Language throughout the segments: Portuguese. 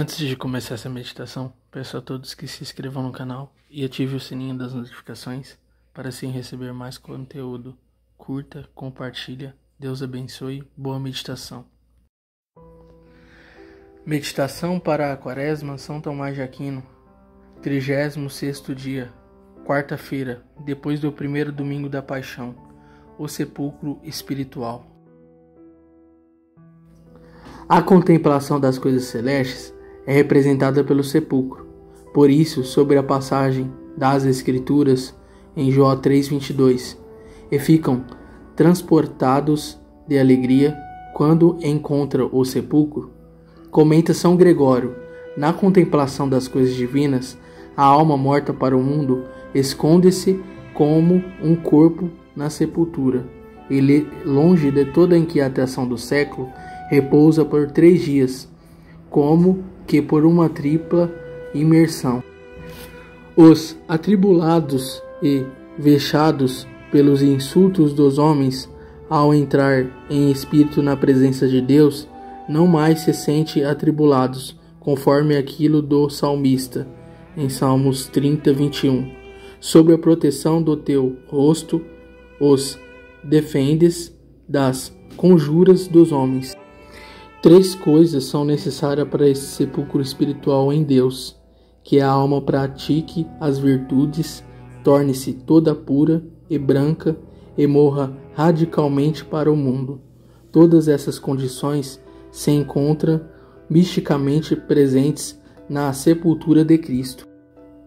Antes de começar essa meditação, peço a todos que se inscrevam no canal e ative o sininho das notificações para assim receber mais conteúdo. Curta, compartilha, Deus abençoe, boa meditação. Meditação para a Quaresma São Tomás de Aquino, 36 dia, quarta-feira, depois do primeiro domingo da Paixão, o sepulcro espiritual. A contemplação das coisas celestes é representada pelo sepulcro. Por isso, sobre a passagem das Escrituras em Jó 3:22, e ficam transportados de alegria quando encontram o sepulcro. Comenta São Gregório: na contemplação das coisas divinas, a alma morta para o mundo esconde-se como um corpo na sepultura. Ele, longe de toda a inquietação do século, repousa por três dias, como que por uma tripla imersão. Os atribulados e vexados pelos insultos dos homens, ao entrar em espírito na presença de Deus, não mais se sente atribulados, conforme aquilo do salmista, em Salmos 30, 21. Sob a proteção do teu rosto, os defendes das conjuras dos homens. Três coisas são necessárias para esse sepulcro espiritual em Deus: que a alma pratique as virtudes, torne-se toda pura e branca e morra radicalmente para o mundo. Todas essas condições se encontram misticamente presentes na sepultura de Cristo.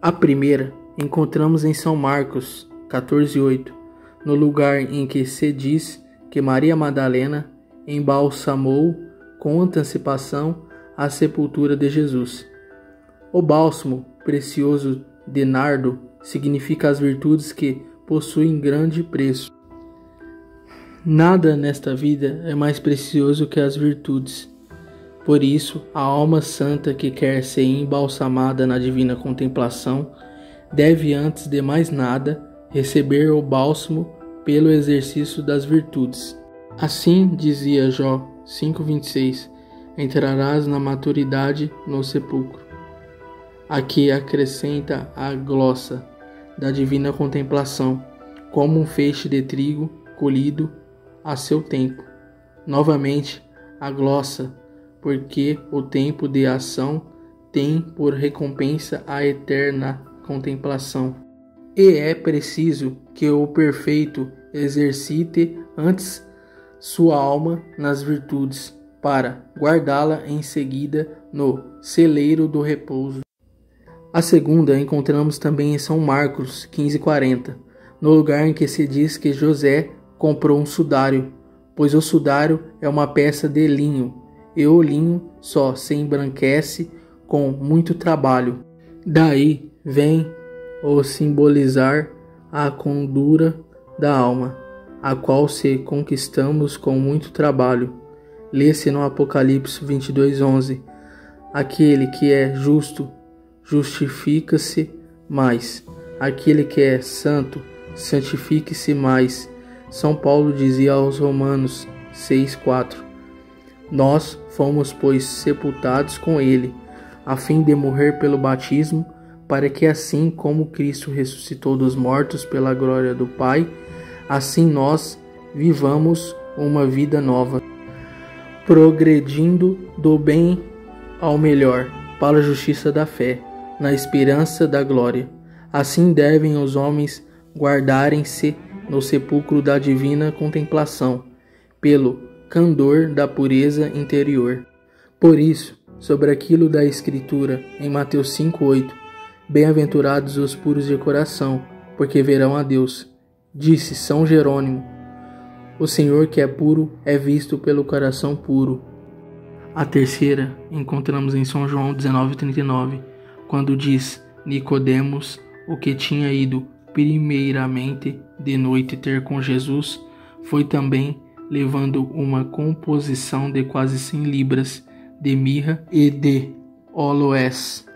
A primeira encontramos em São Marcos 14:8, no lugar em que se diz que Maria Madalena embalsamou com antecipação à sepultura de Jesus. O bálsamo precioso de nardo significa as virtudes que possuem grande preço. Nada nesta vida é mais precioso que as virtudes. Por isso, a alma santa que quer ser embalsamada na divina contemplação deve, antes de mais nada, receber o bálsamo pelo exercício das virtudes. Assim dizia Jó 5:26 Entrarás na maturidade no sepulcro. Aqui acrescenta a glossa da divina contemplação, como um feixe de trigo colhido a seu tempo. Novamente, a glossa, porque o tempo de ação tem por recompensa a eterna contemplação. E é preciso que o perfeito exercite antes sua alma nas virtudes, para guardá-la em seguida no celeiro do repouso. A segunda encontramos também em São Marcos 15:40, no lugar em que se diz que José comprou um sudário, pois o sudário é uma peça de linho, e o linho só se embranquece com muito trabalho. Daí vem o simbolizar a condura da alma a qual se conquistamos com muito trabalho. Lê-se no Apocalipse 22:11. Aquele que é justo justifica-se mais. Aquele que é santo santifique-se mais. São Paulo dizia aos Romanos 6:4. Nós fomos pois sepultados com ele, a fim de morrer pelo batismo, para que assim como Cristo ressuscitou dos mortos pela glória do Pai, assim nós vivamos uma vida nova, progredindo do bem ao melhor, para a justiça da fé, na esperança da glória. Assim devem os homens guardarem-se no sepulcro da divina contemplação, pelo candor da pureza interior. Por isso, sobre aquilo da Escritura, em Mateus 5,8, Bem-aventurados os puros de coração, porque verão a Deus. Disse São Jerônimo: O Senhor que é puro é visto pelo coração puro. A terceira encontramos em São João 19:39, quando diz Nicodemos, o que tinha ido primeiramente de noite ter com Jesus, foi também levando uma composição de quase cem libras de mirra e de oloés.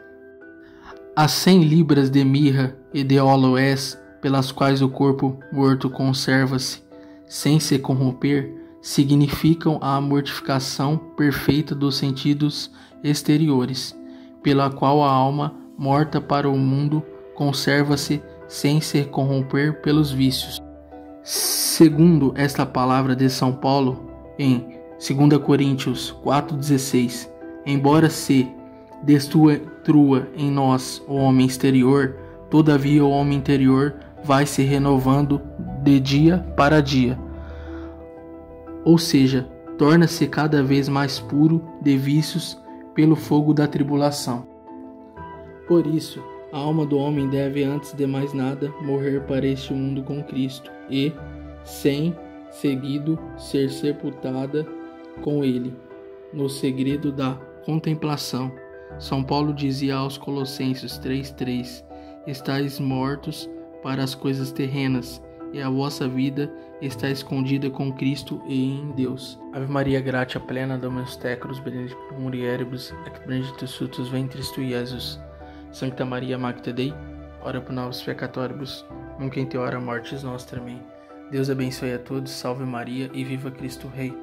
As cem libras de mirra e de oloés, pelas quais o corpo morto conserva-se sem se corromper, significam a mortificação perfeita dos sentidos exteriores, pela qual a alma, morta para o mundo, conserva-se sem se corromper pelos vícios. Segundo esta palavra de São Paulo, em 2 Coríntios 4,16, embora se destrua em nós o homem exterior, todavia o homem interior vai se renovando de dia para dia. Ou seja, torna-se cada vez mais puro de vícios pelo fogo da tribulação. Por isso, a alma do homem deve, antes de mais nada, morrer para este mundo com Cristo e, sem seguido, ser sepultada com Ele, no segredo da contemplação. São Paulo dizia aos Colossenses 3,3: Estais mortos para as coisas terrenas, e a vossa vida está escondida com Cristo e em Deus. Ave Maria, gratia plena, Dominus tecus, benedictum mulieribus, et benedictus ventris tui, Jesus. Sancta Maria, Magna Dei, ora pro nobis peccatoribus, nunc in te hora mortis nostra. Amém. Deus abençoe a todos, salve Maria e viva Cristo Rei.